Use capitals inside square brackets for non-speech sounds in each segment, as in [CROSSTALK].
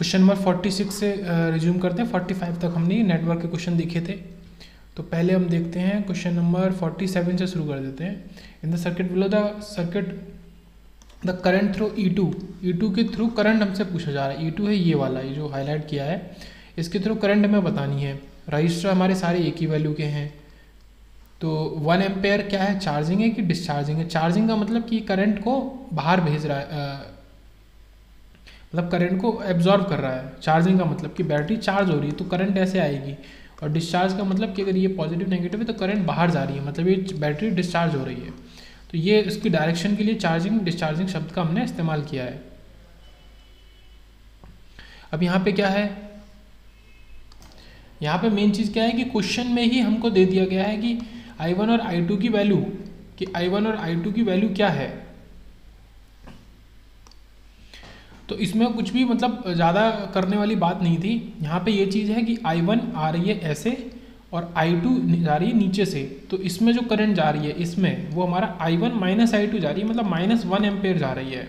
Question number forty six से resume करते हैं। फोर्टी फाइव तक हमने नेटवर्क के क्वेश्चन देखे थे। तो पहले हम देखते हैं, क्वेश्चन नंबर फोर्टी सेवन से शुरू कर देते हैं। In the circuit below the circuit the current through e two e two के थ्रू करंट हमसे पूछा जा रहा है। ई टू है ये वाला, ये जो हाईलाइट किया है। इसके थ्रू करंट हमें बतानी है। रजिस्टर हमारे सारे एक ही वैल्यू के हैं। तो वन एम्पेयर क्या है? चार्जिंग है कि डिस्चार्जिंग है? चार्जिंग का मतलब कि करंट को बाहर भेज रहा है मतलब करंट को एब्जॉर्व कर रहा है। चार्जिंग का मतलब कि बैटरी चार्ज हो रही है तो करंट ऐसे आएगी। और डिस्चार्ज का मतलब कि अगर ये पॉजिटिव नेगेटिव है तो करंट बाहर जा रही है। मतलब ये बैटरी डिस्चार्ज हो रही है। तो ये इसकी डायरेक्शन के लिए चार्जिंग डिस्चार्जिंग शब्द का हमने इस्तेमाल किया है। अब यहाँ पे क्या है? यहाँ पे मेन चीज़ क्या है कि क्वेश्चन में ही हमको दे दिया गया है कि I1 और I2 की वैल्यू कि I1 और I2 की वैल्यू क्या है? तो इसमें कुछ भी मतलब ज़्यादा करने वाली बात नहीं थी। यहाँ पे ये चीज़ है कि I1 आ रही है ऐसे और I2 जा रही है नीचे से। तो इसमें जो करंट जा रही है, इसमें वो हमारा I1 माइनस आई जा रही है मतलब माइनस वन एम्पेयर जा रही है।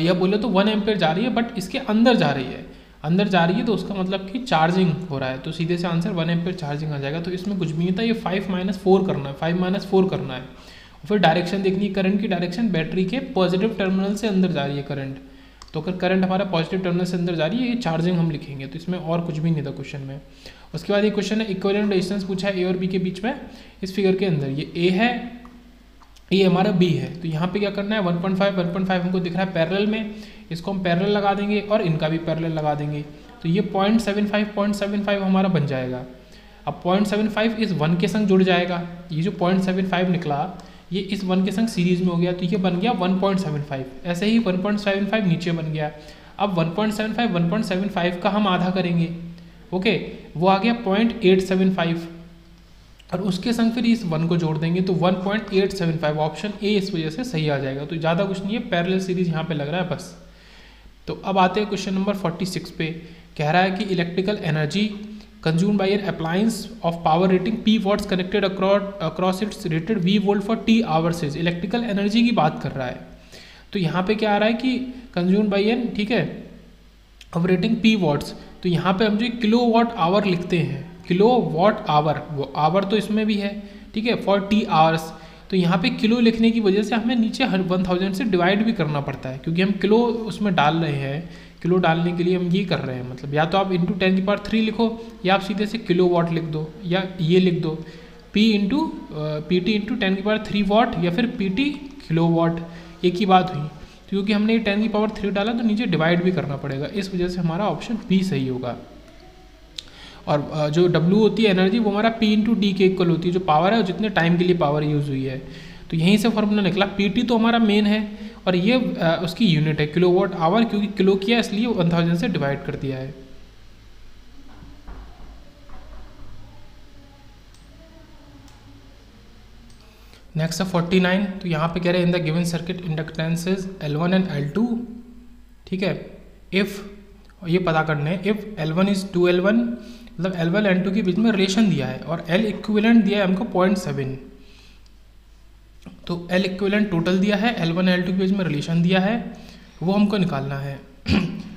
यह बोले तो वन एम्पेयर जा रही है बट इसके अंदर जा रही है। अंदर जा रही है तो उसका मतलब कि चार्जिंग हो रहा है। तो सीधे से आंसर वन एम्पेयर चार्जिंग आ जाएगा। तो इसमें कुछ भी नहीं था, ये फाइव माइनस फोर करना है। फाइव माइनस फोर करना है। फिर डायरेक्शन देखनी है करंट की डायरेक्शन बैटरी के पॉजिटिव टर्मिनल से अंदर जा रही है करंट तो अगर करंट हमारा पॉजिटिव टर्मिनल से अंदर जा रही है, ये चार्जिंग हम लिखेंगे तो इसमें और कुछ भी नहीं था क्वेश्चन में. उसके बाद ये क्वेश्चन है इक्वलेंट रेजिस्टेंस पूछा है ए और बी के बीच में, इस फिगर के अंदर. ये ए है, ये हमारा बी है. तो यहाँ पे क्या करना है 1.5 1.5 हमको दिख रहा है पैरेलल में. इसको हम पैरेलल लगा देंगे और इनका भी पैरेलल लगा देंगे. तो ये 0.75 0.75 हमारा बन जाएगा. अब 0.75 इस वन के संग जुड़ जाएगा. ये जो 0.75 निकला ये इस वन के संग सीरीज़ में हो गया तो ये बन गया 1.75 ऐसे ही 1.75 नीचे बन गया। अब 1.75 1.75 का हम आधा करेंगे। ओके? वो आ गया 0.875 और उसके संग फिर इस वन को जोड़ देंगे तो 1.875 ऑप्शन ए इस वजह से सही आ जाएगा। तो ज़्यादा कुछ नहीं है पैरेलल सीरीज़ यहाँ पे लग रहा है बस। तो अब आते हैं क्वेश्चन नंबर 46 पे। कह रहा है कि electrical energy consume by an appliance of power rating P watts connected across its rated V volt for T hours is electrical energy की बात कर रहा है। तो यहाँ पे क्या आ रहा है कि कंज्यूम बाई एन ठीक है ऑफ़ रेटिंग पी वॉट्स तो यहाँ पे हम जो किलो वॉट आवर लिखते हैं किलो वॉट आवर वो आवर तो इसमें भी है, ठीक है फॉर टी आवर्स तो यहाँ पे किलो लिखने की वजह से हमें नीचे हर वन थाउज़ेंड से डिवाइड भी करना पड़ता है, क्योंकि हम किलो उसमें डाल रहे हैं किलो डालने के लिए हम ये कर रहे हैं। मतलब या तो आप इंटू टेन की पावर थ्री लिखो, या आप सीधे से किलो वॉट लिख दो, या ये लिख दो। P into P T into ten की पावर थ्री वॉट या फिर पी टी किलो वॉट एक ही बात हुई। क्योंकि हमने ये टेन की पावर थ्री डाला तो नीचे डिवाइड भी करना पड़ेगा। इस वजह से हमारा ऑप्शन बी सही होगा। और जो डब्ल्यू होती है एनर्जी वो हमारा पी इंटू डी के इक्वल होती है, जो पावर है, और जितने टाइम के लिए पावर यूज़ हुई है। तो यहीं से फॉर्मूला निकला। पी टी तो हमारा मेन है। और ये उसकी यूनिट है किलो वॉट आवर क्योंकि किलो किया, इसलिए वन थाउज़ेंड से डिवाइड कर दिया है। नेक्स्ट है फोर्टी नाइन तो यहाँ पे कह रहे हैं in the given circuit inductances L one and L two ठीक है? इफ़ ये पता करने है if L one is two L one मतलब एल वन एल टू के बीच में रिलेशन दिया है, और एल इक्विवेलेंट दिया है हमको पॉइंट सेवन तो एल इक्विवेलेंट टोटल दिया है एल वन एल टू के बीच में रिलेशन दिया है, वो हमको निकालना है। [CLEARS THROAT]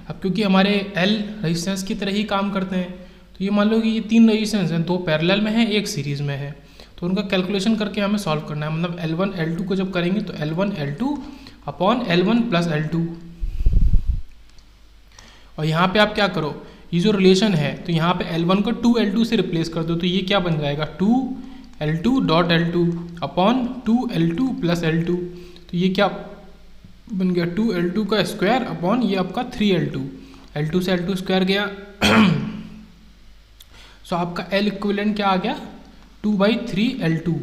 अब क्योंकि हमारे एल रजिस्टेंस की तरह ही काम करते हैं तो ये मान लो कि ये तीन रजिस्टेंस हैं, दो पैरेलल में है, एक सीरीज़ में है। तो उनका कैलकुलेशन करके हमें सॉल्व करना है मतलब एल वन एल टू को जब करेंगे तो L one L two upon L one plus L two और यहाँ पे आप क्या करो, ये जो रिलेशन है तो यहाँ पे L1 को 2L2 से रिप्लेस कर दो तो ये क्या बन जाएगा? 2L2 dot L two upon two L two plus L two तो ये क्या बन गया? 2L2 का स्क्वायर अपॉन ये आपका 3L2 L2 से L2 स्क्वायर गया। सो so आपका L इक्विवेलेंट क्या आ गया? Two by three L two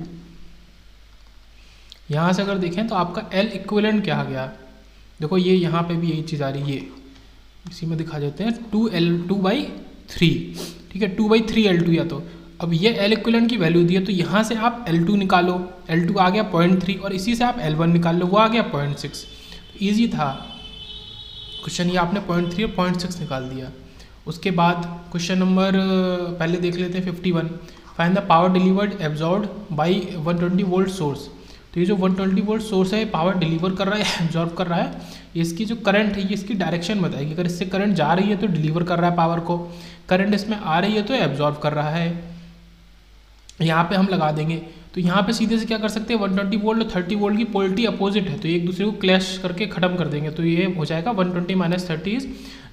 यहाँ से अगर देखें तो आपका एल इक्विवेलेंट क्या आ गया? देखो ये यहाँ पे भी यही चीज़ आ रही है। इसी में दिखा देते हैं two L two by three ठीक है? Two by three L two या तो। अब ये एल इक्वलेंट की वैल्यू दी है तो यहाँ से आप एल टू निकालो। एल टू आ गया पॉइंट थ्री और इसी से आप एल वन निकाल लो, वो आ गया पॉइंट सिक्स ईजी था। क्वेश्चन ये आपने पॉइंट थ्री और पॉइंट सिक्स निकाल दिया। उसके बाद क्वेश्चन नंबर पहले देख लेते हैं fifty one find the power delivered absorbed by one twenty volt source तो ये जो वन ट्वेंटी वोल्ट सोर्स है पावर डिलीवर कर रहा है [LAUGHS] एब्जॉर्ब कर रहा है। इसकी जो करंट है, ये इसकी डायरेक्शन बताएगी। अगर इससे करंट जा रही है तो डिलीवर कर रहा है पावर को। करंट इसमें आ रही है तो एब्जॉर्व कर रहा है। यहाँ पे हम लगा देंगे। तो यहाँ पे सीधे से क्या कर सकते हैं? 120 वोल्ट और 30 वोल्ट की पोल्टी अपोजिट है तो एक दूसरे को क्लैश करके खत्म कर देंगे। तो ये हो जाएगा 120 twenty minus thirty is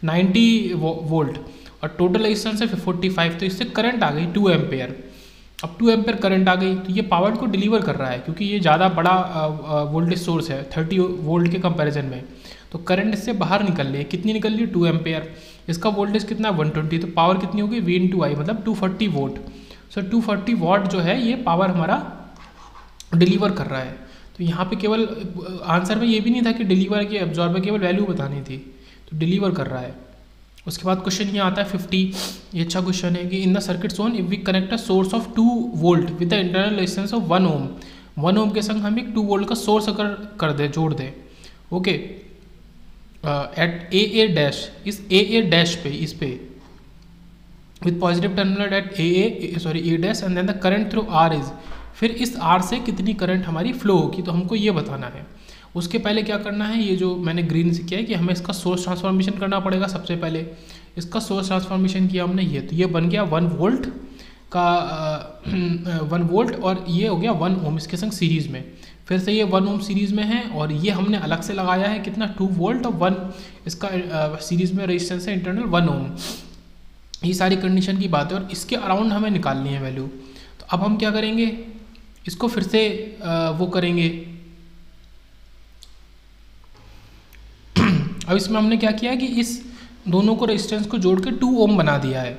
ninety volt और टोटल रेजिस्टेंस है 45 तो इससे करंट आ गई टू एम्पेयर अब टू एम्पेयर करंट आ गई तो ये पावर को डिलीवर कर रहा है, क्योंकि ये ज़्यादा बड़ा वोल्टेज सोर्स है 30 वोल्ट के कंपैरिजन में। तो करंट इससे बाहर निकल रही कितनी निकल रही है? टू एम्पेयर इसका वोल्टेज कितना? वन ट्वेंटी तो पावर कितनी होगी? वी इन टू आई मतलब two forty watt so two forty watt जो है, ये पावर हमारा डिलीवर कर रहा है। तो यहाँ पे केवल आंसर में ये भी नहीं था कि डिलीवर की एब्जॉर्बर केवल वैल्यू बतानी थी तो डिलीवर कर रहा है। उसके बाद क्वेश्चन ये आता है फिफ्टी ये अच्छा क्वेश्चन है कि in the circuit shown if we connect a source of two volt with the internal resistance of one ohm one ohm के संग हम एक टू वोल्ट का सोर्स अगर कर दें, जोड़ दें okay at A A dash is A A dash पे, इस पे with positive terminal at A A sorry A dash and then the current through R is फिर इस आर से कितनी करंट हमारी फ्लो होगी? तो हमको ये बताना है। उसके पहले क्या करना है? ये जो मैंने ग्रीन से किया है कि हमें इसका सोर्स ट्रांसफॉर्मेशन करना पड़ेगा सबसे पहले। इसका सोर्स ट्रांसफॉर्मेशन किया हमने ये। तो ये बन गया वन वोल्ट का वन वोल्ट और ये हो गया वन ओम इसके संग सीरीज़ में। फिर से ये वन ओम सीरीज़ में है और ये हमने अलग से लगाया है। कितना? टू वोल्ट और वन इसका सीरीज़ में रजिस्टेंस है इंटरनल वन ओम ये सारी कंडीशन की बात है और इसके अराउंड हमें निकालनी है वैल्यू तो अब हम क्या करेंगे? इसको फिर से वो करेंगे। [CLEARS THROAT] अब इसमें हमने क्या किया कि इस दोनों को रेजिस्टेंस को जोड़ के टू ओम बना दिया है।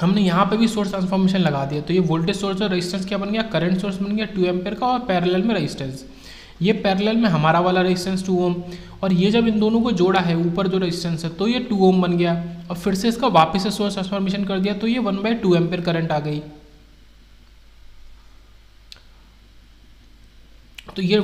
हमने यहाँ पे भी सोर्स ट्रांसफॉर्मेशन लगा दिया। तो ये वोल्टेज सोर्स और रेजिस्टेंस क्या बन गया? करंट सोर्स बन गया टू एम्पेयर का और पैरेलल में रेजिस्टेंस ये पैरेलल में हमारा वाला रेजिस्टेंस टू ओम और ये जब इन दोनों को जोड़ा है, ऊपर जो रेजिस्टेंस है तो ये टू ओम बन गया, और फिर से इसका वापस से सोर्स ट्रांसफॉर्मेशन कर दिया तो ये one by two ampere current आ गई। तो ये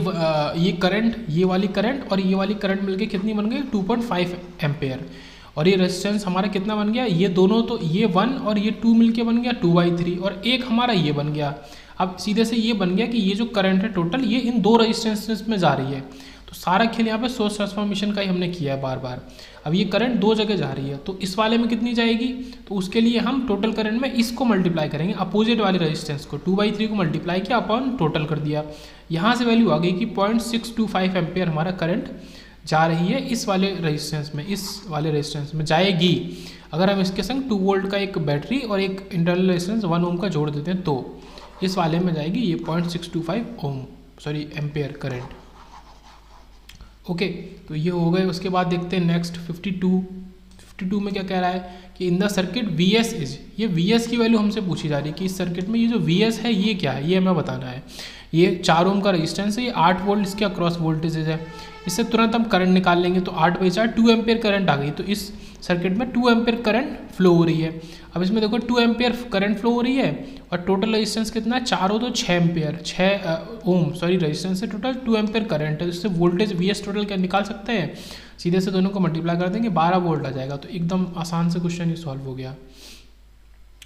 ये करंट ये वाली करंट और ये वाली करंट मिलके कितनी बन गई? 2.5 एम्पेयर और ये रेजिस्टेंस हमारा कितना बन गया? ये दोनों तो ये वन और ये टू मिलके बन गया टू बाई थ्री और एक हमारा ये बन गया। अब सीधे से ये बन गया कि ये जो करंट है टोटल ये इन दो रजिस्टेंसेस में जा रही है। तो सारा खेल यहाँ पे सोर्स ट्रांसफॉर्मेशन का ही हमने किया है बार बार अब ये करंट दो जगह जा रही है तो इस वाले में कितनी जाएगी? तो उसके लिए हम टोटल करंट में इसको मल्टीप्लाई करेंगे अपोजिट वाले रजिस्टेंस को। टू बाई थ्री को मल्टीप्लाई किया अपॉन टोटल कर दिया। यहाँ से वैल्यू आ गई कि point six two five ampere हमारा करंट जा रही है इस वाले रजिस्टेंस में, इस वाले रजिस्टेंस में जाएगी। अगर हम इसके संग टू वोल्ट का एक बैटरी और एक इंटरनल रजिस्टेंस वन ओम का जोड़ देते हैं तो इस वाले में जाएगी ये point six two five ohm sorry ampere current okay तो ये हो गए, उसके बाद देखते हैं next fifty two fifty two में क्या कह रहा है कि in the circuit V S is ये वी एस की वैल्यू हमसे पूछी जा रही है कि इस सर्किट में ये जो वी एस है, ये क्या है? ये हमें बताना है। ये चार ओम का रेजिस्टेंस है, ये आठ वोल्ट इसके अक्रॉस वोल्टेजेज है। इससे तुरंत हम करंट निकाल लेंगे तो आठ बाई चार टू एम्पेयर करंट आ गई। तो इस सर्किट में टू एम्पेयर करंट फ्लो हो रही है। अब इसमें देखो टू एम्पेयर करंट फ्लो हो रही है और टोटल रेजिस्टेंस कितना है? चार हो तो छः एम्पेयर छः ओम सॉरी रेजिस्टेंस से टोटल टू एम्पेयर करंट है। इससे वोल्टेज वी एस टोटल क्या निकाल सकते हैं? सीधे से दोनों को मल्टीप्लाई कर देंगे, बारह वोल्ट आ जाएगा। तो एकदम आसान से क्वेश्चन ये सॉल्व हो गया।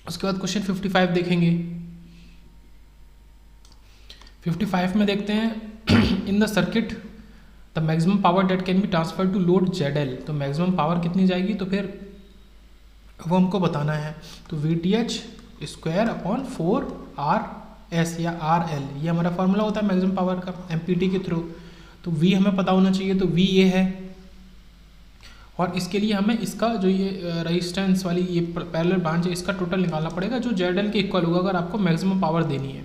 उसके बाद क्वेश्चन फिफ्टी फाइव देखेंगे। फिफ्टी फाइव में देखते हैं। In the circuit the maximum power that can be transfer to load Z L तो मैक्सिमम पावर कितनी जाएगी? तो फिर वो हमको बताना है। तो V T H square upon four R S या आर एल ये हमारा फॉर्मूला होता है मैक्सिमम पावर का एम पी टी के थ्रू तो वी हमें पता होना चाहिए तो वी ये है। और इसके लिए हमें इसका जो ये रजिस्टेंस वाली ये पैरेलल ब्रांच है, इसका टोटल निकालना पड़ेगा, जो जेड एल के इक्वल होगा, अगर आपको मैक्सिमम पावर देनी है।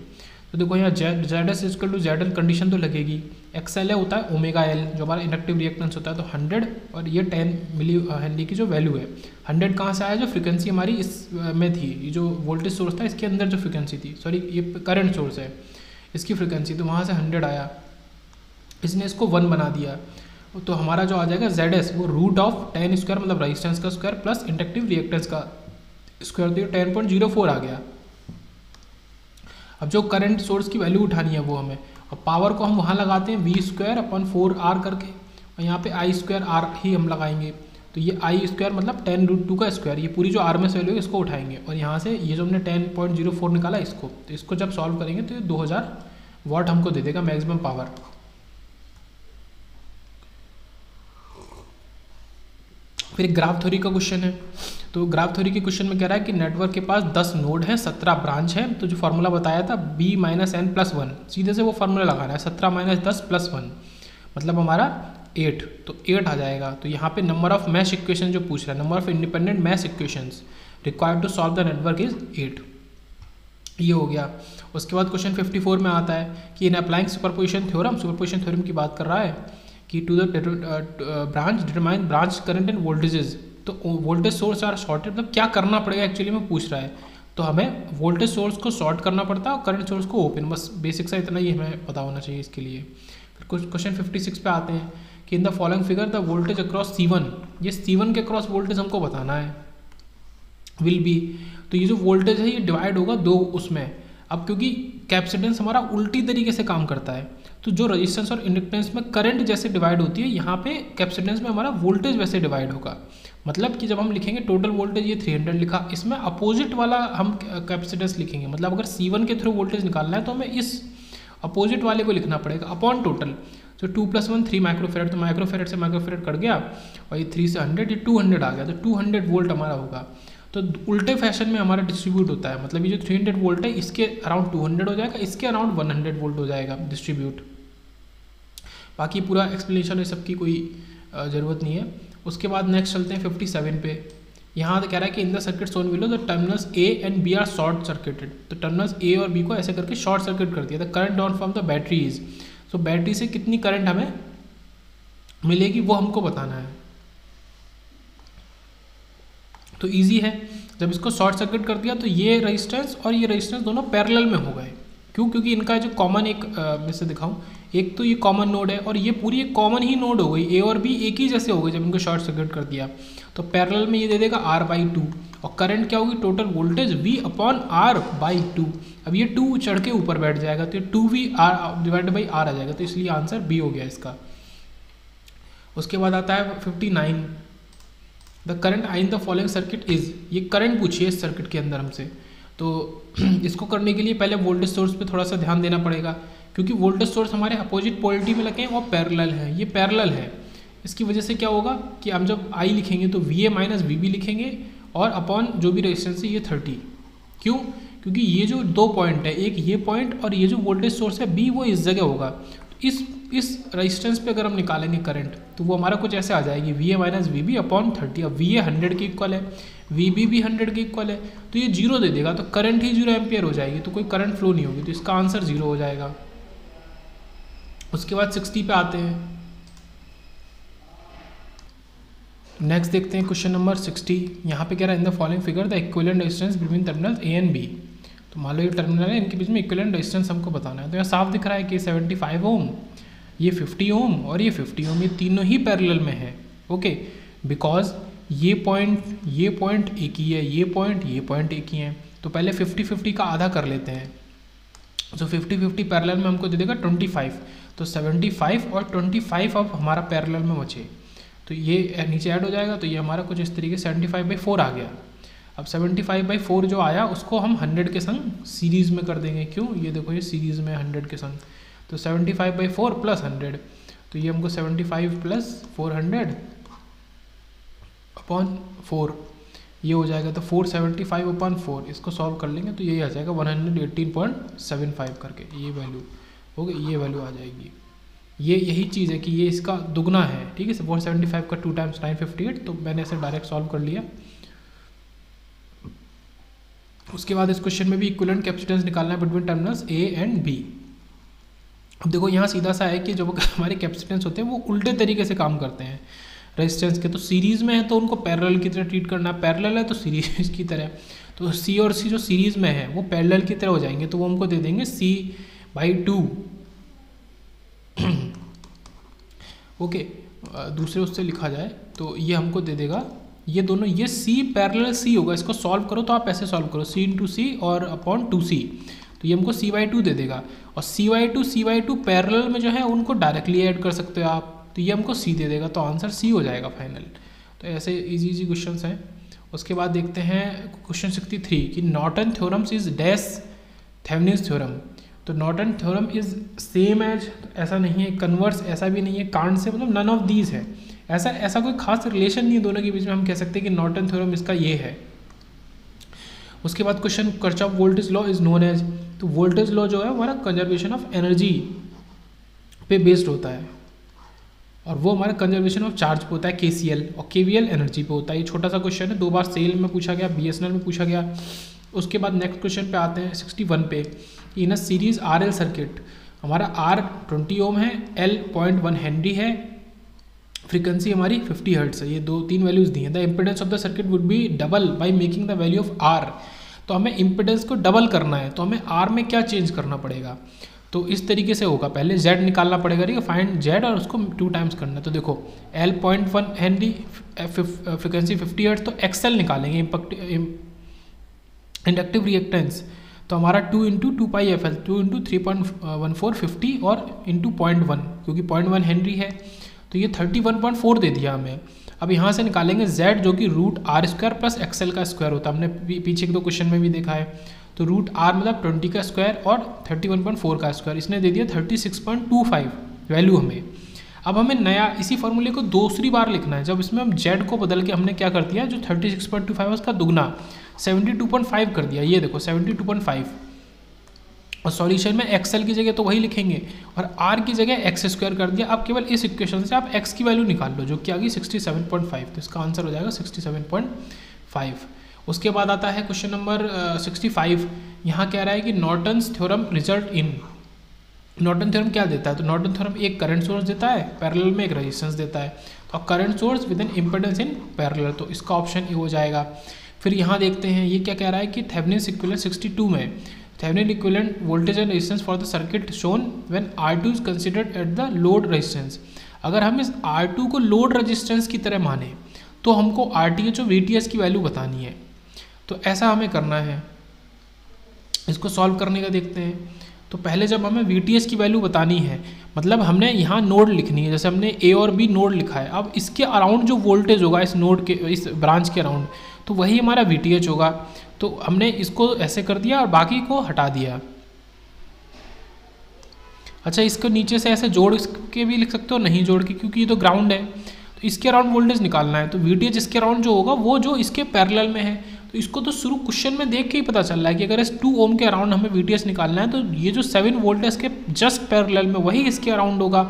तो देखो यहाँ Z Z S is equal to Z L condition तो लगेगी। एक्स एल होता है ओमेगा एल जो हमारा इंडक्टिव रिएक्टेंस होता है तो हंड्रेड और ये टेन मिली हेनरी की जो वैल्यू है। हंड्रेड कहाँ से आया? जो फ्रिक्वेंसी हमारी इस में थी, ये जो वोल्टेज सोर्स था, इसके अंदर जो फ्रिक्वेंसी थी। सॉरी ये करंट सोर्स है, इसकी फ्रिक्वेंसी तो वहाँ से हंड्रेड आया। इसने इसको वन बना दिया। तो हमारा जो आ जाएगा जेड एस वो रूट ऑफ़ टेन स्क्वायर मतलब रजिस्टेंस का स्क्वायर प्लस इंडक्टिव रिएक्टेंस का स्क्वायर तो टेन पॉइंट ज़ीरो फोर आ गया। अब जो करंट सोर्स की वैल्यू उठानी है वो हमें। और पावर को हम वहाँ लगाते हैं V square upon four R करके। और यहाँ पे आई स्क्वायर आर ही हम लगाएँगे। तो ये आई स्क्वायर मतलब टेन रूट टू का स्क्वायर ये पूरी जो आर में वैल्यू है, इसको उठाएँगे। और यहाँ से ये जो हमने टेन पॉइंट ज़ीरो फोर निकाला इसको तो इसको जब सॉल्व करेंगे तो ये दो हज़ार वॉट हमको दे देगा मैक्सिमम पावर फिर ग्राफ थ्योरी का क्वेश्चन है। तो ग्राफ थ्योरी के क्वेश्चन में कह रहा है कि नेटवर्क के पास 10 नोड हैं 17 ब्रांच है। तो जो फार्मूला बताया था, b minus N plus one सीधे से वो फार्मूला लगाना है, सत्रह माइनस दस प्लस वन मतलब हमारा एट तो एट आ जाएगा। तो यहाँ पे नंबर ऑफ़ मैश इक्वेशन जो पूछ रहा है number of independent mesh equation required to solve the network is eight ये हो गया। उसके बाद क्वेश्चन 54 में आता है कि in applying superposition theorem superposition theorem की बात कर रहा है कि to the branch determine branch current and voltages तो वोल्टेज सोर्स आर शॉर्टेड मतलब क्या करना पड़ेगा एक्चुअली में पूछ रहा है। तो हमें वोल्टेज सोर्स को शॉर्ट करना पड़ता है और करंट सोर्स को ओपन बस बेसिक सा इतना ही हमें पता होना चाहिए इसके लिए। फिर कुछ क्वेश्चन फिफ्टी सिक्स पे आते हैं कि in the following figure the voltage across C one ये सी वन के अक्रॉस वोल्टेज हमको बताना है। विल बी तो ये जो वोल्टेज है, ये डिवाइड होगा दो उसमें। अब क्योंकि कैपेसिटेंस हमारा उल्टी तरीके से काम करता है तो जो रजिस्टेंस और इंडक्टेंस में करंट जैसे डिवाइड होती है, यहाँ पे कैपेसिटेंस में हमारा वोल्टेज वैसे डिवाइड होगा। मतलब कि जब हम लिखेंगे टोटल वोल्टेज ये 300 लिखा, इसमें अपोजिट वाला हम कैपेसिटेंस लिखेंगे। मतलब अगर C1 के थ्रू वोल्टेज निकालना है तो हमें इस अपोजिट वाले को लिखना पड़ेगा अपॉन टोटल तो two plus one three microfarad तो माइक्रोफेरेट से माइक्रोफेरेट कट गया, और ये थ्री से हंड्रेड ये टू हंड्रेड आ गया तो टू हंड्रेड वोल्ट हमारा होगा। तो उल्टे फ़ैशन में हमारा डिस्ट्रीब्यूट होता है मतलब ये जो थ्री हंड्रेड वोल्ट है, इसके अराउंड टू हंड्रेड हो जाएगा, इसके अराउंड वन हंड्रेड वोल्ट हो जाएगा डिस्ट्रीब्यूट बाकी पूरा एक्सप्लेनेशन है, सबकी कोई ज़रूरत नहीं है। उसके बाद नेक्स्ट चलते हैं फिफ्टी सेवन पे। यहाँ तो कह रहा है कि in the circuit shown below the terminals A and B are short circuited तो टर्मिनल्स ए और बी को ऐसे करके शॉर्ट सर्किट कर दिया। The current down from the battery is so battery से कितनी करंट हमें मिलेगी, वो हमको बताना है। तो ईजी है। जब इसको शॉर्ट सर्किट कर दिया तो ये रजिस्टेंस और ये रजिस्टेंस दोनों पैरेलल में हो गए। क्यों? क्योंकि इनका जो कॉमन एक मैं से दिखाऊँ। एक तो ये कॉमन नोड है और ये पूरी एक कॉमन ही नोड हो गई। ए और बी एक ही जैसे हो गए जब इनको शॉर्ट सर्किट कर दिया। तो पैरल में ये दे देगा आर बाई टू और करंट क्या होगी? Total voltage V upon R by two अब ये टू चढ़ के ऊपर बैठ जाएगा तो ये two V R divide by R आ जाएगा। तो इसलिए आंसर बी हो गया इसका। उसके बाद आता है fifty nine the current I in the following circuit is ये करंट पूछिए इस सर्किट के अंदर हमसे। तो [CLEARS THROAT] इसको करने के लिए पहले वोल्टेज सोर्स पे थोड़ा सा ध्यान देना पड़ेगा। क्योंकि वोल्टेज सोर्स हमारे अपोजिट पोलिटी में लगे हैं और पैरेलल है, ये पैरेलल है। इसकी वजह से क्या होगा कि हम जब आई लिखेंगे तो V A minus V B लिखेंगे और अपॉन जो भी रेजिस्टेंस है, ये थर्टी क्यों? क्योंकि ये जो दो पॉइंट है, एक ये पॉइंट और ये जो वोल्टेज सोर्स है बी वो इस जगह होगा। इस इस रजिस्टेंस पे अगर हम निकालेंगे करंट तो वो हमारा कुछ ऐसे आ जाएगी। V A minus V B upon thirty अब वी ए हंड्रेड के इक्वल है वी बी भी हंड्रेड के इक्वल है तो ये ज़ीरो दे देगा। तो करंट ही ज़ीरो एम्पियर हो जाएगी तो कोई करंट फ्लो नहीं होगी तो इसका आंसर ज़ीरो हो जाएगा। उसके बाद सिक्सटी पे आते हैं। नेक्स्ट देखते हैं क्वेश्चन नंबर सिक्सटी। यहाँ पे कह रहा है in the following figure the equivalent distance between terminal A and B तो मान लो ये टर्मिनल है, इनके बीच में इक्वलेंट डिस्टेंस हमको बताना है। तो यहाँ साफ़ दिख रहा है कि सेवेंटी फाइव ओम ये फिफ्टी ओम और ये फिफ्टी ओम ये तीनों ही पैरेलल में है। ओके बिकॉज़ ये पॉइंट ये पॉइंट एक ही है, ये पॉइंट ये पॉइंट एक ही है। तो पहले फिफ्टी फिफ्टी का आधा कर लेते हैं। तो फिफ्टी फिफ्टी पैरेलल में हमको दे देगा ट्वेंटी फाइव तो सेवेंटी फाइव और ट्वेंटी फाइव अब हमारा पैरेलल में बचे। तो ये नीचे ऐड हो जाएगा तो ये हमारा कुछ इस तरीके सेवेंटी फाइव बाई फोर आ गया। अब सेवेंटी फाइव बाई फोर जो आया, उसको हम हंड्रेड के संग सीरीज़ में कर देंगे। क्यों? ये देखो, ये सीरीज़ में हंड्रेड के संग। तो seventy five by four plus hundred तो ये हमको seventy five plus four hundred upon four ये हो जाएगा। तो four seventy five upon four इसको सॉल्व कर लेंगे तो यही आ जाएगा one hundred eighteen point seven five करके, ये वैल्यू हो गई ये वैल्यू आ जाएगी। ये यही चीज़ है कि ये इसका दुगना है, ठीक है वन सेवेंटी फाइव का two times nine fifty eight तो मैंने ऐसे डायरेक्ट सॉल्व कर लिया। उसके बाद इस क्वेश्चन में भी इक्वलेंट कैपेसिटेंस निकालना है between terminals A and B अब देखो, यहाँ सीधा सा है कि जो [LAUGHS] हमारे कैपेसिटेंस होते हैं, वो उल्टे तरीके से काम करते हैं। रेजिस्टेंस के तो सीरीज़ में है तो उनको पैरेलल की तरह ट्रीट करना है पैरेलल है तो सीरीज़ [LAUGHS] की तरह। तो सी और सी जो सीरीज़ में है, वो पैरेलल की तरह हो जाएँगे तो वो हमको दे देंगे सी बाई टू। ओके दूसरे उससे लिखा जाए तो ये हमको दे देगा। ये दोनों, ये सी पैरेलल सी होगा, इसको सॉल्व करो तो आप ऐसे सॉल्व करो सी इंटू सी और अपॉन टू सी तो ये हमको सी वाई टू दे देगा। और C Y two C Y two parallel में जो है, उनको डायरेक्टली ऐड कर सकते हो आप। तो ये हमको सी दे देगा तो आंसर सी हो जाएगा फाइनल तो ऐसे इजी इजी क्वेश्चन हैं। उसके बाद देखते हैं क्वेश्चन सिक्सटी थ्री कि Norton theorems is dash Thevenin's theorem तो Norton theorem is same as ऐसा नहीं है कन्वर्स ऐसा भी नहीं है कांड से मतलब नन ऑफ़ दीज है। ऐसा ऐसा कोई खास रिलेशन नहीं है दोनों के बीच में, हम कह सकते हैं कि नॉर्टन थ्योरम इसका ये है। उसके बाद question Kirchhoff voltage law is known as तो वोल्टेज लॉ जो है हमारा कंजर्वेशन ऑफ़ एनर्जी पे बेस्ड होता है। और वो हमारा कंजर्वेशन ऑफ़ चार्ज पे होता है के और केवीएल एनर्जी पे होता है। ये छोटा सा क्वेश्चन है, दो बार सेल में पूछा गया बीएसएनएल में पूछा गया। उसके बाद नेक्स्ट क्वेश्चन पे आते हैं सिक्सटी वन पे। In a series R L circuit हमारा आर ट्वेंटी ओम है एल पॉइंट वन हेनरी है फ्रीक्वेंसी हमारी फिफ्टी हर्ट्स है। ये दो, तीन वैल्यूज़ दी हैं। The impedance of the circuit would be double by making the value of R तो हमें इम्पिडेंस को डबल करना है। तो हमें आर में क्या चेंज करना पड़ेगा? तो इस तरीके से होगा। पहले जेड निकालना पड़ेगा, ठीक है? फाइंड जेड और उसको टू टाइम्स करना है। तो देखो L point one henry frequency fifty hertz तो एक्सएल निकालेंगे। इंडक्टिव रिएक्टेंस तो हमारा two into two pi F L two into three point one four fifty और इंटू पॉइंट वन क्योंकि पॉइंट वन हेनरी है तो ये थर्टी वन पॉइंट फोर दे दिया हमें। अब यहाँ से निकालेंगे z जो कि root R square plus X L का स्क्वायर होता है। हमने पीछे के दो क्वेश्चन में भी देखा है। तो रूट आर मतलब ट्वेंटी का स्क्वायर और थर्टी वन पॉइंट फोर का स्क्वायर इसने दे दिया thirty six point two five value हमें। अब हमें नया, इसी फॉर्मूले को दूसरी बार लिखना है। जब इसमें हम जेड को बदल के हमने क्या कर दिया, जो thirty six point two five उसका दुगना। सेवेंटी टू पॉइंट फाइव कर दिया, ये देखो, सेवेंटी टू पॉइंट फाइव। और सॉल्यूशन में एक्सएल की जगह तो वही लिखेंगे, और आर की जगह एक्स स्क्वायर कर दिया। अब केवल इस इक्वेशन से आप एक्स की वैल्यू निकाल लो, जो कि आ गई सिक्सटी सेवन पॉइंट फाइव तो इसका आंसर हो जाएगा सिक्सटी सेवन पॉइंट फाइव उसके बाद आता है क्वेश्चन नंबर सिक्सटी फाइव यहाँ कह रहा है कि Norton's theorem result in Norton theorem क्या देता है? तो नॉर्टन थ्योरम एक करंट सोर्स देता है पैरेलल में एक रेजिस्टेंस देता है। तो current source with an importance in parallel तो इसका ऑप्शन ए हो जाएगा। फिर यहाँ देखते हैं, ये क्या कह रहा है कि थेवनिस इक्विलेंट 62 में Thevenin equivalent voltage and resistance for the circuit shown when R2 is considered at the load resistance अगर हम इस R2 को लोड रेजिस्टेंस की तरह माने तो हमको आर टी एच और वी टी एस की वैल्यू बतानी है। तो ऐसा हमें करना है। इसको सॉल्व करने का देखते हैं। तो पहले जब हमें वी की वैल्यू बतानी है मतलब हमने यहाँ नोड लिखनी है, जैसे हमने ए और बी नोड लिखा है। अब इसके अराउंड जो वोल्टेज होगा, इस नोड के, इस ब्रांच के अराउंड तो वही हमारा VTH होगा। तो हमने इसको ऐसे कर दिया और बाकी को हटा दिया। अच्छा इसको नीचे से ऐसे जोड़ के भी लिख सकते हो, नहीं जोड़ के, क्योंकि ये तो ग्राउंड है। तो इसके अराउंड वोल्टेज निकालना है। तो वी टी इसके अराउंड जो होगा, वो जो इसके पैरेलल में है। तो इसको तो शुरू क्वेश्चन में देख के ही पता चल रहा है कि अगर इस टू ओम के अराउंड हमें वी निकालना है तो ये जो सेवन वोल्ट है, इसके जस्ट पैरेलल में वही इसके अराउंड होगा।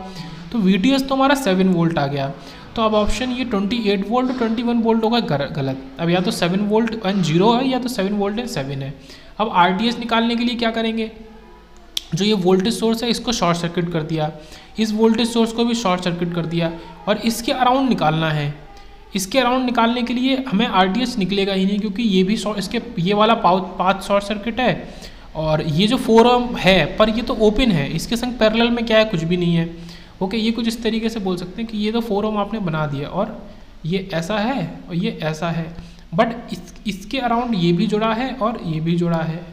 तो वी तो हमारा सेवन वोल्ट आ गया। तो अब ऑप्शन ये 28 वोल्ट और 21 वोल्ट होगा गलत। अब या तो 7 वोल्ट एंड ज़ीरो है, या तो 7 वोल्ट एंड 7 है। अब आर निकालने के लिए क्या करेंगे? जो ये वोल्टेज सोर्स है, इसको शॉर्ट सर्किट कर दिया। इस वोल्टेज सोर्स को भी शॉर्ट सर्किट कर दिया। और इसके अराउंड निकालना है। इसके अराउंड निकालने के लिए हमें आर निकलेगा ही नहीं, क्योंकि ये भी इसके, ये वाला पाथ शॉर्ट सर्किट है। और ये जो फोरम है, पर ये तो ओपन है। इसके संग पैरेलल में क्या है? कुछ भी नहीं है। ओके ये कुछ इस तरीके से बोल सकते हैं कि ये तो फोरम आपने बना दिया और ये ऐसा है और ये ऐसा है। बट इस इसके अराउंड ये भी जुड़ा है और ये भी जुड़ा है।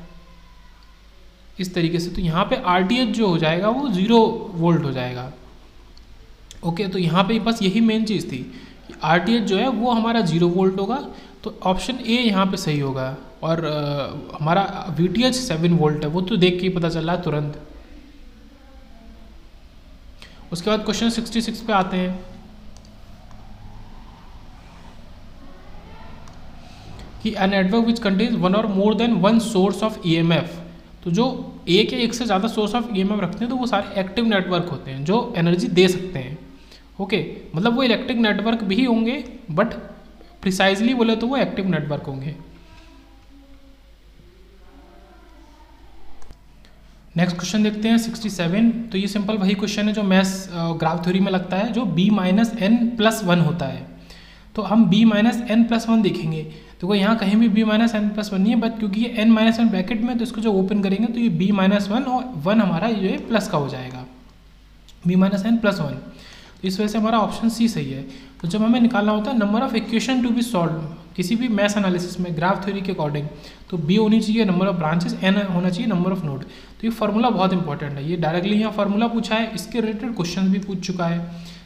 इस तरीके से तो यहाँ पे आरटीएच जो हो जाएगा वो ज़ीरो वोल्ट हो जाएगा। ओके तो यहाँ पे बस यही मेन चीज़ थी। आरटीएच जो है वो हमारा ज़ीरो वोल्ट होगा तो ऑप्शन ए यहाँ पे सही होगा। और आ, हमारा V T H seven volt है वो तो देख के ही पता चल रहा है तुरंत। उसके बाद क्वेश्चन सिक्सटी सिक्स पे आते हैं। कि a network which contains one or more than one source of EMF तो जो एक या एक से ज़्यादा सोर्स ऑफ़ ईएमएफ रखते हैं तो वो सारे एक्टिव नेटवर्क होते हैं, जो एनर्जी दे सकते हैं। ओके मतलब वो इलेक्ट्रिक नेटवर्क भी होंगे बट प्रिसाइजली बोले तो वो एक्टिव नेटवर्क होंगे। नेक्स्ट क्वेश्चन देखते हैं 67 तो ये सिंपल वही क्वेश्चन है जो मैथ्स ग्राफ थ्योरी में लगता है, जो b minus N plus one होता है। तो हम b minus N plus one देखेंगे। तो कोई यहाँ कहीं भी b minus N plus one नहीं है बट क्योंकि ये n माइनस वन ब्रैकेट में तो इसको जो ओपन करेंगे तो ये b माइनस वन और वन हमारा जो है प्लस का हो जाएगा। B minus N plus one तो इस वजह से हमारा ऑप्शन सी सही है। तो जब हमें निकालना होता है number of equation to be solve किसी भी मैथ एनालिसिस में ग्राफ थ्योरी के अकॉर्डिंग तो बी होनी चाहिए नंबर ऑफ़ ब्रांचेस एन होना चाहिए नंबर ऑफ़ नोड तो ये फार्मूला बहुत इंपॉर्टेंट है। ये डायरेक्टली यहाँ फार्मूला पूछा है, इसके रिलेटेड क्वेश्चन भी पूछ चुका है।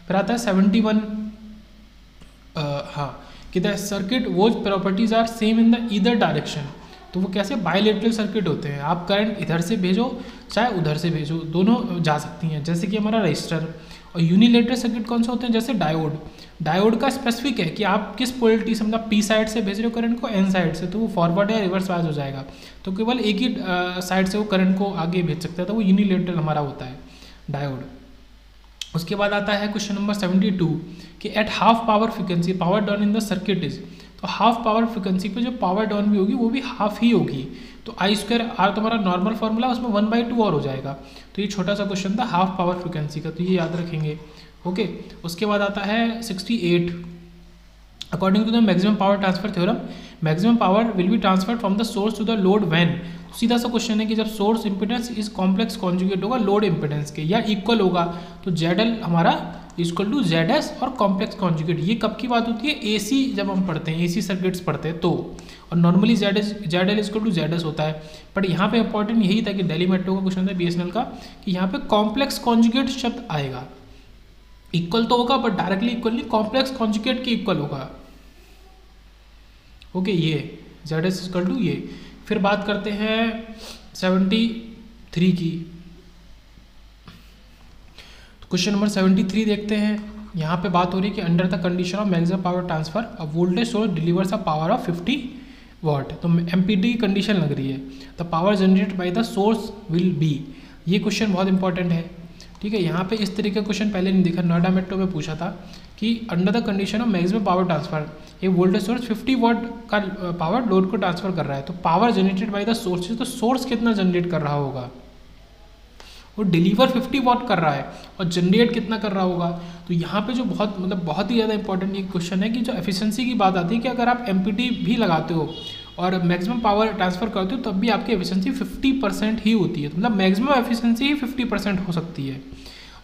फिर आता है सेवेंटी वन हाँ कि the circuit whose properties are same in the either direction तो वो कैसे? बायोलेटरल सर्किट होते हैं। आप करंट इधर से भेजो, चाहे उधर से भेजो, दोनों जा सकती हैं। जैसे कि हमारा रजिस्टर और यूनिलेटर सर्किट कौन से होते हैं? जैसे डायोड डायोड का स्पेसिफिक है कि आप किस पोलिटी से मतलब पी साइड से भेज रहे हो करंट को एन साइड से तो वो फॉरवर्ड या रिवर्स वाइज हो जाएगा। तो केवल एक ही साइड से वो करंट को आगे भेज सकता है तो वो यूनिलेटरल हमारा होता है डायोड उसके बाद आता है क्वेश्चन नंबर सेवेंटी टू कि at half power frequency power down in the circuit is तो हाफ़ पावर फ्रिक्वेंसी पे जो पावर डाउन भी होगी, वो भी हाफ़ ही होगी। तो आई स्क्वायर आर तुम्हारा नॉर्मल फॉर्मूला उसमें वन बाई टू और हो जाएगा। तो ये छोटा सा क्वेश्चन था हाफ़ पावर फ्रिक्वेंसी का तो ये याद रखेंगे। ओके उसके बाद आता है sixty eight according to the maximum power transfer theorem maximum power will be transfer from the source to the load when सीधा सा क्वेश्चन है कि जब source impedance is complex conjugate होगा लोड इंपिडेंस के, या इक्वल होगा तो जेड हमारा इक्वल टू जेड एस और कॉम्प्लेक्स कॉन्जुगेट ये कब की बात होती है? ए सी जब हम पढ़ते हैं ए सी सर्किट्स पढ़ते हैं तो। और normally Z S Z L equal to Z S होता है। बट यहाँ पे इंपॉर्टेंट यही था कि दिल्ली मेट्रो का क्वेश्चन था बी एस एन एल का, कि यहाँ पे कॉम्प्लेक्स कॉन्जुगेट शब्द आएगा। इक्वल तो होगा बट डायरेक्टली इक्वल नहीं कॉम्प्लेक्स कॉन्जुगेट के इक्वल होगा। ओके ये जेड एस इक्वल टू ये। फिर बात करते हैं सेवेंटी थ्री की। क्वेश्चन नंबर सेवेंटी थ्री देखते हैं। यहाँ पे बात हो रही है कि under the condition of maximum power transfer a voltage source delivers a power of 50 watt तो एम की कंडीशन लग रही है। The power generate by the source will be ये क्वेश्चन बहुत इंपॉर्टेंट है। ठीक है, यहाँ पे इस तरीके का क्वेश्चन पहले नहीं देखा, नोएडा मेट्रो में पूछा था कि under the condition of maximum power transfer ये वोल्टेज सोर्स 50 वॉट का पावर लोड को ट्रांसफ़र कर रहा है तो power generated by the source तो सोर्स कितना जनरेट कर रहा होगा? वो डिलीवर 50 वॉट कर रहा है और जनरेट कितना कर रहा होगा? तो यहाँ पे जो बहुत मतलब बहुत ही ज़्यादा इंपॉर्टेंट ये क्वेश्चन है कि जो एफिशिएंसी की बात आती है कि अगर आप एमपीटी भी लगाते हो और मैक्सिमम पावर ट्रांसफ़र करते हो, तब भी आपकी एफिशिएंसी 50 परसेंट ही होती है। तो मतलब मैक्सिमम एफिशिएंसी ही 50 परसेंट हो सकती है।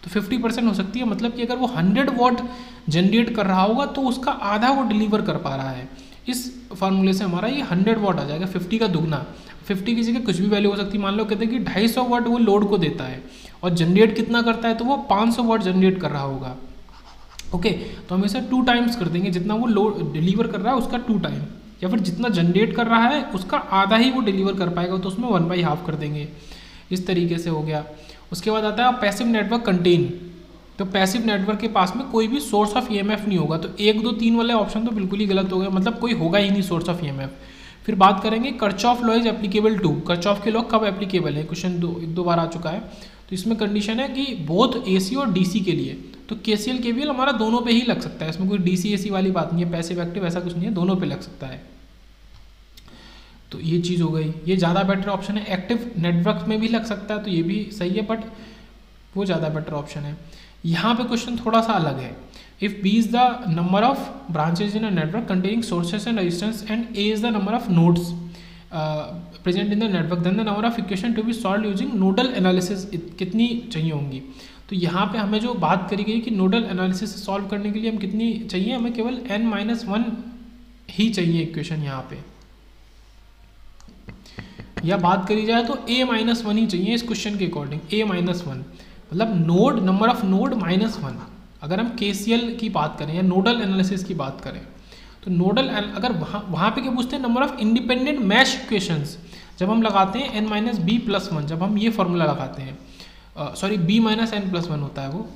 तो 50 परसेंट हो सकती है मतलब कि अगर वो 100 वॉट जनरेट कर रहा होगा तो उसका आधा वो डिलीवर कर पा रहा है। इस फार्मूले से हमारा ये 100 वॉट आ जाएगा 50 का दुगना। फिफ्टी की जगह कुछ भी वैल्यू हो सकती है। मान लो, कहते हैं कि ढाई वाट वो लोड को देता है, और जनरेट कितना करता है तो वो पाँच सौ वाट जनरेट कर रहा होगा। ओके तो हम इसे टू टाइम्स कर देंगे। जितना वो लोड डिलीवर कर रहा है, उसका टू टाइम या फिर जितना जनरेट कर रहा है, उसका आधा ही वो डिलीवर कर पाएगा तो उसमें वन बाई हाफ़ कर देंगे। इस तरीके से हो गया। उसके बाद आता है पैसिव नेटवर्क कंटेन तो पैसिव नेटवर्क के पास में कोई भी सोर्स ऑफ़ ईएमएफ नहीं होगा। तो एक, दो, तीन वाले ऑप्शन तो बिल्कुल ही गलत हो गए। मतलब कोई होगा ही नहीं सोर्स ऑफ़ ईएमएफ फिर बात करेंगे Kirchhoff law is applicable to Kirchhoff के लॉ कब एप्लीकेबल है? क्वेश्चन दो, एक, दो बार आ चुका है। तो इसमें कंडीशन है कि बोथ ए और डीसी के लिए। तो के सी हमारा दोनों पे ही लग सकता है। इसमें कोई डीसीएसी वाली बात नहीं है पैसे वैक्टिव ऐसा कुछ नहीं है, दोनों पे लग सकता है। तो ये चीज़ हो गई। ये ज़्यादा बेटर ऑप्शन है। एक्टिव नेटवर्क में भी लग सकता है तो ये भी सही है बट वो ज़्यादा बेटर ऑप्शन है। यहाँ पे क्वेश्चन थोड़ा सा अलग है। If B is the number of branches in network containing sources and resistance and A is the number of nodes present in the network then the number of equation to be solve using nodal analysis कितनी चाहिए होंगी? तो यहाँ पे हमें जो बात करी गई कि नोडल एनालिसिस सॉल्व करने के लिए हम कितनी चाहिए, हमें केवल एन माइनस वन ही चाहिए इक्वेशन यहाँ पे। या बात करी जाए तो ए माइनस वन ही चाहिए इस क्वेश्चन के अकॉर्डिंग ए माइनस वन मतलब node number of node minus one अगर हम के की बात करें या नोडल एनालिसिस की बात करें तो नोडल अगर वहाँ वहाँ पे क्या पूछते हैं? Number of independent mesh equations जब हम लगाते हैं N minus B plus one जब हम ये फॉर्मूला लगाते हैं sorry B minus N plus one होता है वो।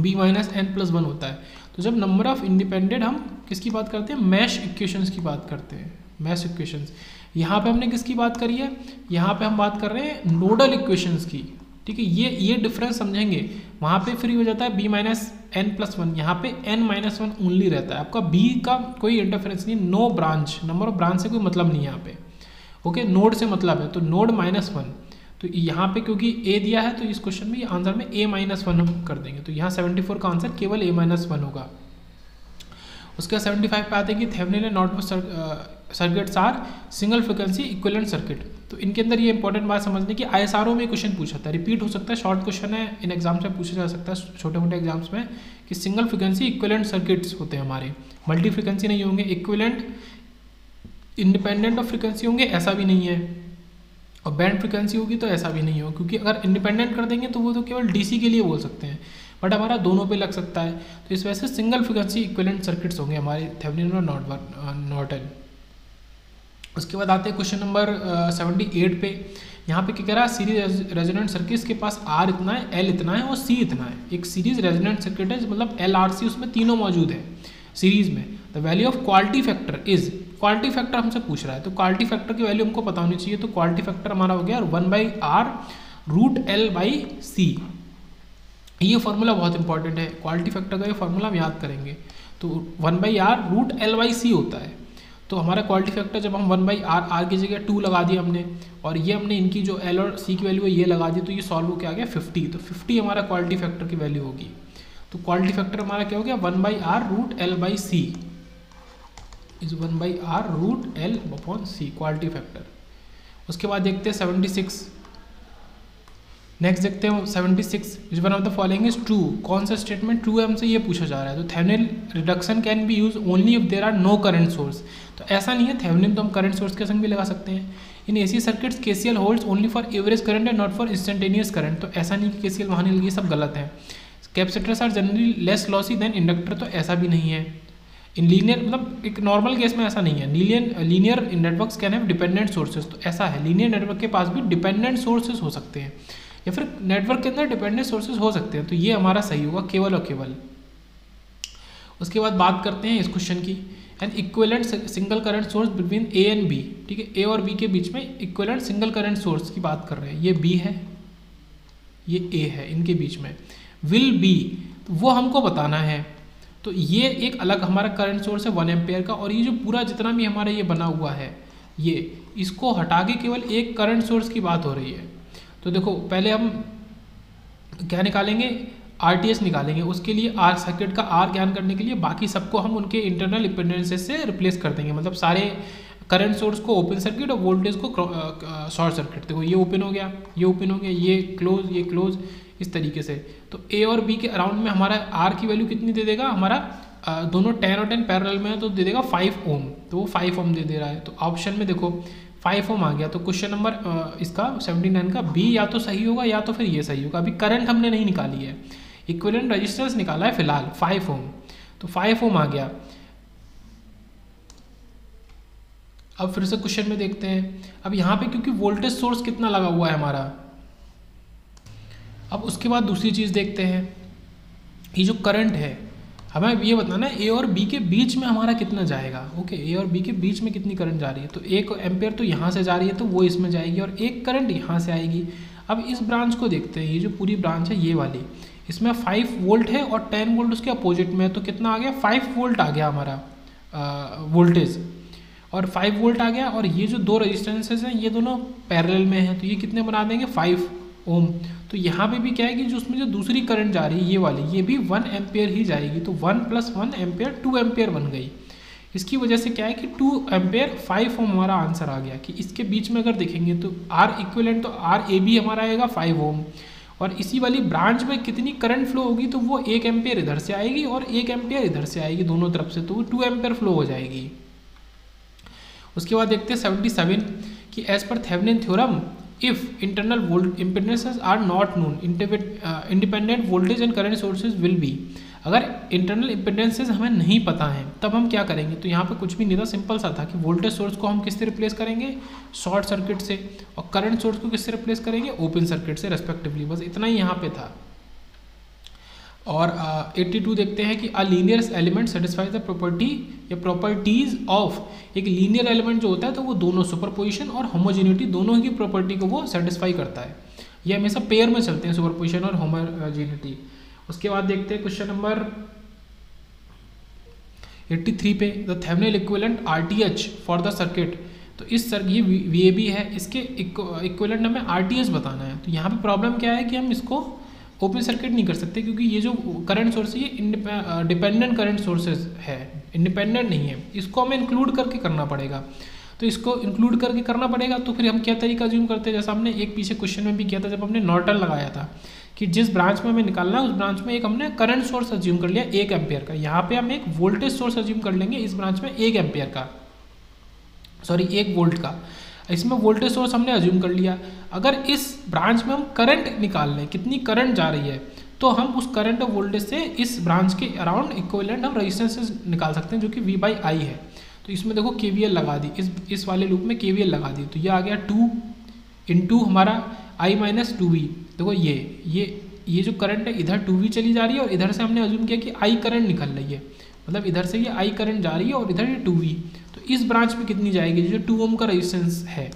B minus N plus one होता है। तो जब नंबर ऑफ़ इंडिपेंडेंट हम किसकी बात करते हैं? मैश इक्वेशंस की बात करते हैं। मैश इक्वेशंस यहाँ पे हमने किसकी बात करी है? यहाँ पे हम बात कर रहे हैं नोडल इक्वेशंस की। ठीक है, ये ये डिफरेंस समझेंगे। वहाँ पे फ्री हो जाता है B minus N plus one यहाँ पे एन माइनस वन ओनली रहता है। आपका बी का कोई इंटरफेरेंस नहीं no branch number of branch से कोई मतलब नहीं यहाँ पे। ओके नोड से मतलब है। तो नोड माइनस वन तो यहाँ पे क्योंकि ए दिया है तो इस क्वेश्चन में आंसर में ए माइनस वन हम कर देंगे। तो यहाँ सेवेंटी फोर का आंसर केवल ए माइनस वन होगा। उसके बाद सेवेंटी फाइव पे आते हैं कि Thevenin and Norton circuits are single frequency equivalent circuit तो इनके अंदर ये इंपॉर्टेंट बात समझने की आई में क्वेश्चन पूछा था। रिपीट हो सकता है शॉर्ट क्वेश्चन है, इन एग्ज़ाम्स में पूछा जा सकता है छोटे मोटे एग्ज़ाम्स में, कि सिंगल फ्रिक्वेंसी इक्वलेंट सर्किट्स होते हैं हमारे। मल्टी फ्रिक्वेंसी नहीं होंगे इक्वलेंट इंडिपेंडेंट ऑफ़ फ्रिक्वेंसी होंगे, ऐसा भी नहीं है। और बैंड फ्रिक्वेंसी होगी तो ऐसा भी नहीं होगा क्योंकि अगर इंडिपेंडेंट कर देंगे तो वो तो केवल डीसी के लिए बोल सकते हैं। बट हमारा दोनों पे लग सकता है। तो इस वजह से सिंगल फ्रिक्वेंसी इक्वलेंट सर्किट्स होंगे हमारे थेवनिन और नॉट नॉर्टन उसके बाद आते हैं क्वेश्चन नंबर सेवेंटी एट पे। यहाँ पे क्या कह रहा है? सीरीज़ रेजोनेंट सर्किट्स के पास आर इतना है एल इतना है और सी इतना है। एक सीरीज़ रेजोनेंट सर्किट है मतलब एल आर सी उसमें तीनों मौजूद है। सीरीज़ में। The value of quality factor is quality factor हमसे पूछ रहा है तो क्वालिटी फैक्टर की वैल्यू हमको पता होनी चाहिए तो क्वालिटी फैक्टर हमारा हो गया one by R root L by C ये फॉर्मूला बहुत इंपॉर्टेंट है क्वालिटी फैक्टर का ये फॉर्मूला हम याद करेंगे। तो one by R root L by C होता है। तो हमारा क्वालिटी फैक्टर जब हम वन बाई आर आर की जगह टू लगा दिया हमने, और ये हमने इनकी जो एल और सी की वैल्यू है, ये लगा दी तो ये सॉल्व होकर आ गया फिफ्टी तो फिफ्टी हमारा क्वालिटी फैक्टर की वैल्यू होगी। तो क्वालिटी फैक्टर हमारा क्या हो गया? One by R root L by C is one by R root L upon C quality factor उसके बाद देखते हैं सेवेंटी सिक्स नेक्स्ट देखते हैं seventy six which one of the following is true कौन सा स्टेटमेंट ट्रू है? हमसे ये पूछा जा रहा है। तो Thevenin reduction can be use only if there are no current source तो ऐसा नहीं है थेवनिन तो हम करंट सोर्स के संग भी लगा सकते हैं। In AC circuits K C L holds only for average current and not for instantaneous current तो ऐसा नहीं कि के सी एल वहाँ नहीं लगी सब गलत है। Capacitors are generally less lossy than inductor तो ऐसा भी नहीं है। इन लीनियर मतलब एक नॉर्मल केस में ऐसा नहीं है। Linear linear networks can have dependent sources तो ऐसा है लीनियर नेटवर्क के पास भी डिपेंडेंट सोर्सेज हो सकते हैं। या फिर नेटवर्क के अंदर डिपेंडेंट सोर्सेज हो सकते हैं। तो ये हमारा सही होगा, केवल और केवल। उसके बाद बात करते हैं इस क्वेश्चन की। And equivalent single current source between A and B ठीक है ए और बी के बीच में इक्वलेंट सिंगल करंट सोर्स की बात कर रहे हैं। ये बी है, ये ए है, इनके बीच में। विल बी तो वो हमको बताना है। तो ये एक अलग हमारा करंट सोर्स है वन एम्पेयर का, और ये जो पूरा जितना भी हमारा ये बना हुआ है, ये, इसको हटा के केवल एक करंट सोर्स की बात हो रही है। तो देखो, पहले हम क्या निकालेंगे? आरटीएस निकालेंगे। उसके लिए आर सर्किट का आर ज्ञान करने के लिए बाकी सबको हम उनके इंटरनल डिपेंडेंसेस से रिप्लेस कर देंगे। मतलब सारे करंट सोर्स को ओपन सर्किट और वोल्टेज को शॉर्ट सर्किट देखो, ये ओपन हो गया, ये ओपन हो गया, ये क्लोज ये क्लोज इस तरीके से। तो ए और बी के अराउंड में हमारा आर की वैल्यू कितनी दे देगा? हमारा दोनों टेन और टेन पैरल में है तो दे देगा फाइव ओम तो वो फाइव ओम दे दे रहा है। तो ऑप्शन में देखो फाइव ओम आ गया। तो क्वेश्चन नंबर इसका सेवेंटी नाइन का बी या तो सही होगा या तो फिर ये सही होगा। अभी करंट हमने नहीं निकाली है। इक्विलेंट रजिस्टर्स निकाला है फ़िलहाल फाइव ओम तो फाइव ओम आ गया। अब फिर से क्वेश्चन में देखते हैं। अब यहाँ पे क्योंकि वोल्टेज सोर्स कितना लगा हुआ है हमारा? अब उसके बाद दूसरी चीज़ देखते हैं। ये जो करंट है, हमें ये बताना है ए और बी के बीच में हमारा कितना जाएगा? ओके ए और बी के बीच में कितनी करंट जा रही है? तो एक एम्पेयर तो यहाँ से जा रही है तो वो इसमें जाएगी और एक करंट यहाँ से आएगी। अब इस ब्रांच को देखते हैं, ये जो पूरी ब्रांच है, ये वाली, इसमें फाइव वोल्ट है और टेन वोल्ट उसके अपोजिट में है तो कितना आ गया? फाइव वोल्ट आ गया हमारा वोल्टेज और फाइव वोल्ट आ गया और ये जो दो रजिस्टेंसेज हैं, ये दोनों पैरेलल में हैं तो ये कितने बना देंगे? Five ohm. तो यहाँ पे भी क्या है कि जो उसमें जो दूसरी करंट जा रही है, ये वाली, ये भी वन एम्पेयर ही जाएगी। तो one plus one ampere two ampere बन गई। इसकी वजह से क्या है कि टू एम्पेयर फाइव ओम हमारा आंसर आ गया कि इसके बीच में अगर देखेंगे तो आर इक्वलेंट तो आर ए बी हमारा आएगा फाइव ओम और इसी वाली ब्रांच में कितनी करंट फ्लो होगी तो वो एक एम्पेयर इधर से आएगी और एक एम्पेयर इधर से आएगी दोनों तरफ़ से तो वो टू एम्पेयर फ्लो हो जाएगी। उसके बाद देखते हैं सेवेंटी सेवन कि as per Thevenin theorem if internal volt impedances are not known voltage independent voltage and current sources will be. अगर इंटरनल इंपेंडेंसेज हमें नहीं पता है, तब हम क्या करेंगे? तो यहाँ पे कुछ भी नहीं था सिंपल सा था कि वोल्टेज सोर्स को हम किससे रिप्लेस करेंगे? शॉर्ट सर्किट से। और करंट सोर्स को किससे रिप्लेस करेंगे? ओपन सर्किट से रेस्पेक्टिवली बस इतना ही यहाँ पे था। और एट्टी uh, टू देखते हैं कि a linear element satisfies the property या प्रॉपर्टीज़ ऑफ़ एक लीनियर एलिमेंट जो होता है तो वो दोनों सुपरपोजिशन और होमोजिनिटी दोनों की प्रॉपर्टी को वो सेटिस्फाई करता है। ये हमेशा पेयर में चलते हैं सुपरपोजिशन और होमोजिनिटी उसके बाद देखते हैं क्वेश्चन नंबर 83 पे the Thevenin equivalent RTH for the circuit तो इस सर ये वी ए बी है इसके इक्विवेलेंट हमें आरटीएच बताना है। तो यहाँ पे प्रॉब्लम क्या है कि हम इसको ओपन सर्किट नहीं कर सकते क्योंकि ये जो करंट सोर्स है, ये डिपेंडेंट करंट सोर्सेज है इंडिपेंडेंट नहीं है। इसको हमें इंक्लूड करके करना पड़ेगा। तो इसको इंक्लूड करके करना पड़ेगा तो फिर हम क्या तरीका ज्यूम करते हैं? जैसा हमने एक पीछे क्वेश्चन में भी किया था, जब हमने नॉर्टन लगाया था, कि जिस ब्रांच में हमें निकालना है, उस ब्रांच में एक हमने करंट सोर्स अज्यूम कर लिया एक एम्पेयर का। यहाँ पे हम एक वोल्टेज सोर्स अज्यूम कर लेंगे, इस ब्रांच में एक एम्पेयर का। सॉरी एक वोल्ट का। इसमें वोल्टेज सोर्स हमने अज्यूम कर लिया। अगर इस ब्रांच में हम करंट निकाल लें, कितनी करंट जा रही है तो हम उस करंट और वोल्टेज से इस ब्रांच के अराउंड इक्वलेंट हम रजिस्टेंस निकाल सकते हैं, जो कि वी बाई आई है। तो इसमें देखो के लगा दी, इस इस वाले लूप में के लगा दी। तो ये आ गया टू इंटू हमारा आई माइनस टू वी देखो ये ये ये जो करंट है, इधर टू वी चली जा रही है और इधर से हमने अज्यूम किया कि आई करंट निकल रही है। मतलब इधर से ये आई करंट जा रही है और इधर ये टू वी तो इस ब्रांच में कितनी जाएगी? जो टू ओम का रेजिस्टेंस है।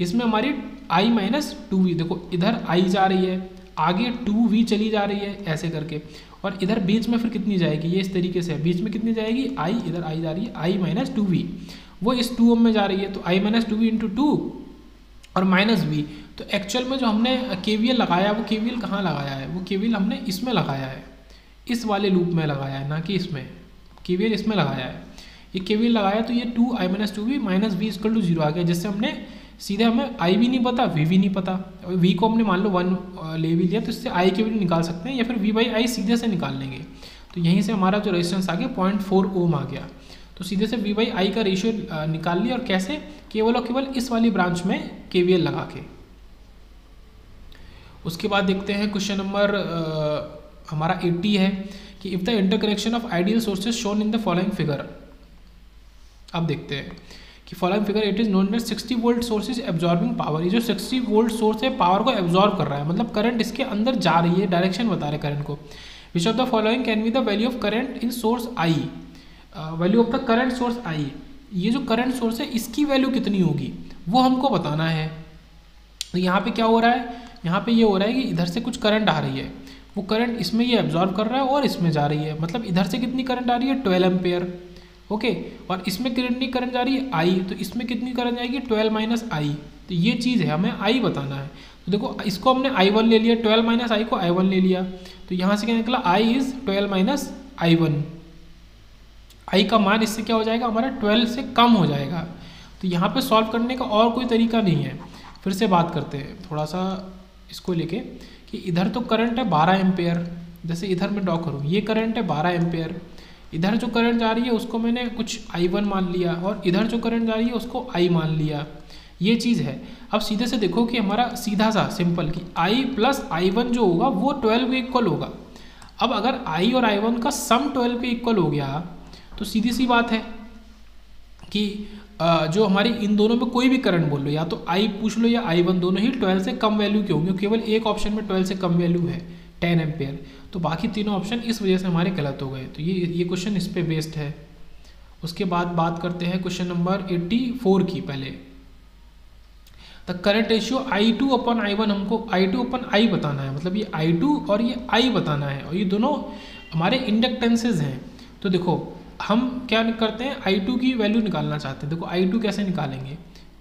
इसमें हमारी आई माइनस टू वी देखो, इधर आई जा रही है, आगे टू वी चली जा रही है, ऐसे करके। और इधर बीच में फिर कितनी जाएगी? ये इस तरीके से बीच में कितनी जाएगी? आई इधर आई जा रही है आई माइनस टू वी वो इस टू ओम में जा रही है तो I minus two V into two और माइनस वी तो एक्चुअल में जो हमने केवीएल लगाया, वो के कहाँ लगाया है? वो के हमने इसमें लगाया है। इस वाले लूप में लगाया है, ना कि इसमें। के इसमें लगाया है। ये के लगाया तो ये two I minus two V minus V equal to zero आ गया, जिससे हमने सीधे हमें आई भी नहीं पता वी भी नहीं पता। वी को हमने मान लो वन ले भी लिया तो इससे आई के भी निकाल सकते हैं या फिर वी बाई आई सीधे से निकाल लेंगे। तो यहीं से हमारा जो रेजिस्टेंस आ गया पॉइंट फोर ओम आ गया। तो सीधे से वी बाई आई का रेशियो निकाल लिया और कैसे? केवल और केवल इस वाली ब्रांच में केवीएल लगा के। उसके बाद देखते हैं क्वेश्चन नंबर हमारा 80 है। कि if the interconnection of ideal sources shown in the following figure अब देखते हैं कि following figure it is known as 60 volt source is absorbing power ये जो 60 वोल्ट सोर्स है पावर को एब्जॉर्ब कर रहा है। मतलब करंट इसके अंदर जा रही है डायरेक्शन बता रहे करंट को। Which of the following can be the value of current in source I value of the current source I ये जो करंट सोर्स है, इसकी वैल्यू कितनी होगी? वो हमको बताना है। तो यहाँ पे क्या हो रहा है? यहाँ पे ये यह हो रहा है कि इधर से कुछ करंट आ रही है। वो करंट इसमें ये एब्जॉर्व कर रहा है और इसमें जा रही है। मतलब इधर से कितनी करंट आ रही है? ट्वेल्व एम्पेयर ओके और इसमें कितनी करंट जा रही है? आई तो इसमें कितनी करंट जाएगी? ट्वेल्व माइनस आई तो ये चीज़ है, हमें आई बताना है। तो देखो, इसको हमने आई वन ले लिया ट्वेल्व माइनस आई को आई वन ले लिया। तो यहाँ से क्या निकला? I is twelve minus I one I का मान इससे क्या हो जाएगा? हमारा ट्वेल्व से कम हो जाएगा। तो यहाँ पे सॉल्व करने का और कोई तरीका नहीं है। फिर से बात करते हैं। थोड़ा सा इसको लेके कि इधर तो करंट है बारह एम्पेयर जैसे इधर मैं ड्रॉ करूँ, ये करंट है बारह एम्पेयर इधर जो करंट जा रही है उसको मैंने कुछ आई वन मान लिया और इधर जो करंट जा रही है उसको आई मान लिया। ये चीज़ है। अब सीधे से देखो कि हमारा सीधा सा सिंपल कि आई प्लस आई वन जो होगा, वो ट्वेल्व के इक्वल होगा। अब अगर आई और आई वन का सम ट्वेल्व के इक्वल हो गया तो सीधी सी बात है कि जो हमारी इन दोनों में कोई भी करंट बोल लो, या तो आई पूछ लो या आई वन, दोनों ही ट्वेल्व से कम वैल्यू के होंगे, केवल एक ऑप्शन में ट्वेल्व से कम वैल्यू है टेन एम्पेयर तो बाकी तीनों ऑप्शन इस वजह से हमारे गलत हो गए। तो ये ये क्वेश्चन इस पर बेस्ड है। उसके बाद बात करते हैं क्वेश्चन नंबर एट्टी फोर की पहले। The current ratio I two upon I one हमको आई टू अपन आई बताना है। मतलब ये आई टू और ये आई बताना है। और ये दोनों हमारे इंडक्टेंसेज हैं। तो देखो हम क्या करते हैं आई टू की वैल्यू निकालना चाहते हैं। देखो आई टू कैसे निकालेंगे?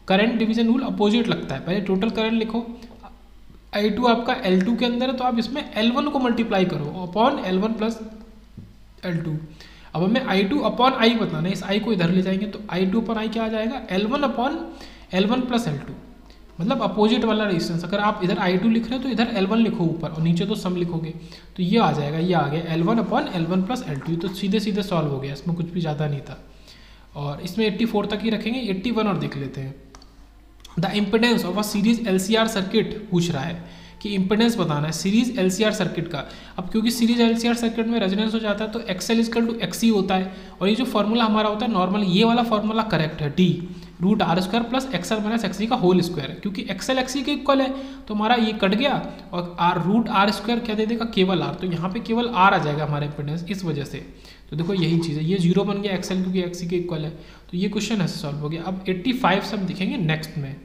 करंट डिवीज़न रूल अपोजिट लगता है। पहले टोटल करंट लिखो। आई टू आपका एल टू के अंदर है तो आप इसमें एल वन को मल्टीप्लाई करो। Upon L one plus L two अब हमें आई टू अपॉन आई बताना है। इस आई को इधर ले जाएँगे तो आई टू अपॉन आई क्या आ जाएगा? L one upon L one plus L two मतलब अपोजिट वाला रेजिस्टेंस अगर आप इधर आई टू लिख रहे हो तो इधर एल वन लिखो ऊपर और नीचे तो सम लिखोगे तो ये आ जाएगा, ये आ गया L one upon L one plus L two तो सीधे सीधे सॉल्व हो गया, इसमें कुछ भी ज़्यादा नहीं था। और इसमें एट्टी फोर तक ही रखेंगे एट्टी वन और देख लेते हैं। The impedance of a series L circuit पूछ रहा है कि इम्पिडेंस बताना है सीरीज़ एलसीआर सर्किट का। अब क्योंकि सीरीज़ एलसीआर सर्किट में रेजोनेंस हो जाता है तो एक्सएल इजकल टू एक्स होता है। और ये जो फॉर्मूला हमारा होता है नॉर्मल ये वाला फॉर्मूला करेक्ट है D root R square plus XL minus XC का होल स्क्वायर है। क्योंकि एक्सएल एक्सी के इक्वल है तो हमारा ये कट गया और आर रूट आर स्क्वायर क्या दे देगा? केवल आर तो यहाँ पे केवल आर आ जाएगा हमारा इम्पिडेंस इस वजह से। तो देखो यही चीज़ है। ये ज़ीरो बन गया एक्सएल क्योंकि एक्सी के इक्वल है। तो ये क्वेश्चन ऐसे सॉल्व हो गया। अब 85 से हम दिखेंगे नेक्स्ट में।